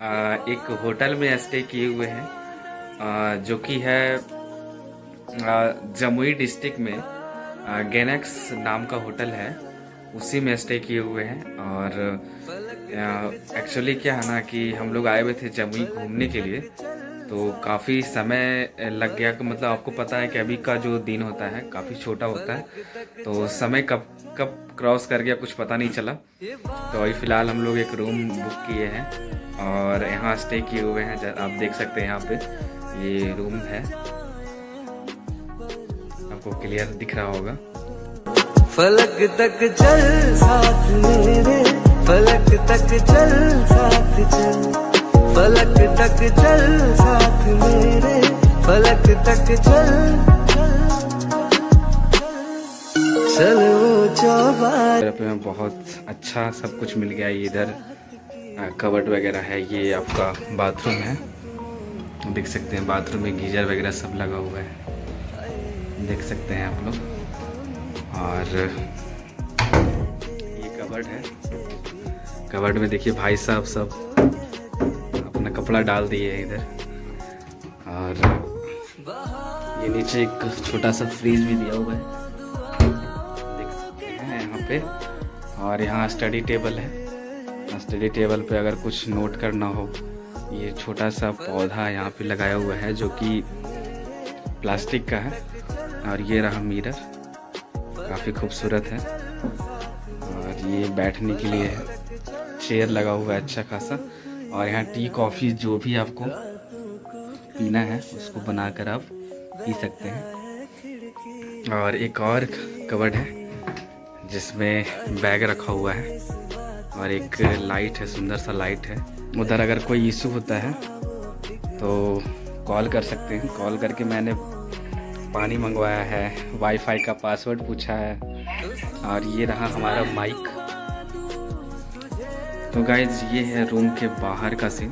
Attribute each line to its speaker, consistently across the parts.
Speaker 1: एक होटल में स्टे किए हुए हैं जो कि है जमुई डिस्ट्रिक्ट में गेनेक्स नाम का होटल है, उसी में स्टे किए हुए हैं, और एक्चुअली क्या है ना कि हम लोग आए हुए थे जमुई घूमने के लिए तो काफ़ी समय लग गया कि मतलब आपको पता है कि अभी का जो दिन होता है काफ़ी छोटा होता है। तो समय कब कब क्रॉस कर गया कुछ पता नहीं चला। तो अभी फ़िलहाल हम लोग एक रूम बुक किए हैं और यहाँ स्टे किए हुए हैं आप देख सकते हैं यहाँ पे ये रूम है। आपको क्लियर दिख रहा होगा।
Speaker 2: फलक तक चल साथ मेरे, फलक तक चल साथ चल। फलक तक चल साथ मेरे फलक तक चल चल वो
Speaker 1: पे बहुत अच्छा सब कुछ मिल गया इधर। कवर्ड वगैरह है, ये आपका बाथरूम है। देख सकते हैं, बाथरूम में गीजर वगैरह सब लगा हुआ है। देख सकते हैं आप लोग। और ये कवर्ड है। कवर्ड में देखिए भाई साहब सब कपड़ा डाल दिए इधर। और ये नीचे एक छोटा सा फ्रीज भी दिया हुआ है। देख सकते हैं यहाँ पे। और यहाँ स्टडी टेबल है। स्टडी टेबल पे अगर कुछ नोट करना हो, ये छोटा सा पौधा यहाँ पे लगाया हुआ है जो कि प्लास्टिक का है। और ये रहा मिरर काफ़ी खूबसूरत है। और ये बैठने के लिए है चेयर लगा हुआ है अच्छा खासा। और यहाँ टी कॉफ़ी जो भी आपको पीना है, उसको बनाकर आप पी सकते हैं। और एक और कवर्ड है, जिसमें बैग रखा हुआ है, और एक लाइट है, सुंदर सा लाइट है। उधर अगर कोई इशू होता है तो कॉल कर सकते हैं। कॉल करके मैंने पानी मंगवाया है वाईफाई का पासवर्ड पूछा है, और ये रहा हमारा माइक तो गाइज़ ये है रूम के बाहर का सीन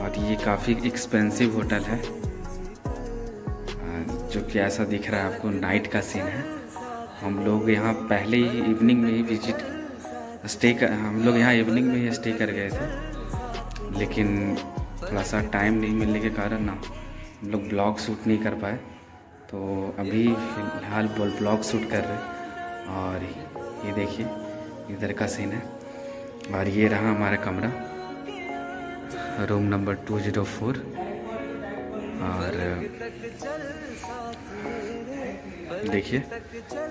Speaker 1: और ये काफ़ी एक्सपेंसिव होटल है। जो कि ऐसा दिख रहा है आपको नाइट का सीन है। हम लोग यहाँ पहले ही इवनिंग में ही विज़िट स्टे कर हम लोग यहाँ इवनिंग में ही स्टे कर गए थे। लेकिन थोड़ा सा टाइम नहीं मिलने के कारण ना हम लोग ब्लॉग शूट नहीं कर पाए। तो अभी फ़िलहाल ब्लॉग शूट कर रहे और ये देखिए, इधर का सीन है। और ये रहा हमारा कमरा room number two zero four और, देखिए,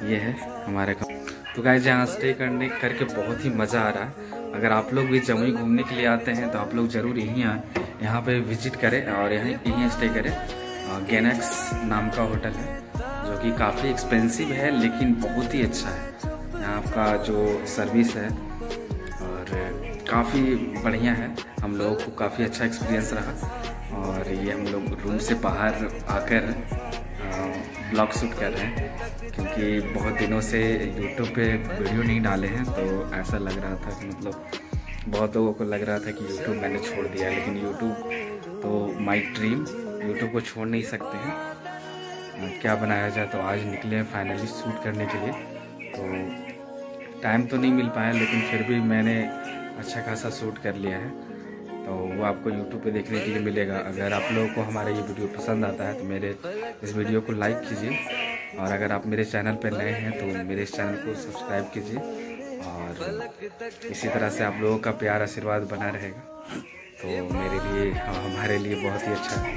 Speaker 1: ये है हमारे कमरा तो गाय जहाँ स्टे करने, करके बहुत ही मज़ा आ रहा है। अगर आप लोग भी जमुई घूमने के लिए आते हैं तो आप लोग ज़रूर यहीं आए, यहाँ पे विज़िट करें और यहीं यहीं स्टे करें। गेनेक्स नाम का होटल है, जो कि काफ़ी एक्सपेंसिव है, लेकिन बहुत ही अच्छा है। यहाँ का जो सर्विस है काफ़ी बढ़िया है। हम लोगों को काफ़ी अच्छा एक्सपीरियंस रहा। और ये हम लोग रूम से बाहर आकर ब्लॉग शूट कर रहे हैं। क्योंकि बहुत दिनों से यूट्यूब पे वीडियो नहीं डाले हैं तो ऐसा लग रहा था कि मतलब बहुत लोगों को लग रहा था कि यूट्यूब मैंने छोड़ दिया। लेकिन यूट्यूब तो माई ड्रीम यूट्यूब को छोड़ नहीं सकते हैं। क्या बनाया जाए तो आज निकले हैं फाइनली शूट करने के लिए। तो टाइम तो नहीं मिल पाया, लेकिन फिर भी मैंने अच्छा खासा शूट कर लिया है। तो वो आपको यूट्यूब पे देखने के लिए मिलेगा। अगर आप लोगों को हमारा ये वीडियो पसंद आता है तो मेरे इस वीडियो को लाइक कीजिए। और अगर आप मेरे चैनल पर नए हैं तो मेरे इस चैनल को सब्सक्राइब कीजिए। और इसी तरह से आप लोगों का प्यार आशीर्वाद बना रहेगा। तो मेरे लिए हाँ हमारे लिए बहुत ही अच्छा है।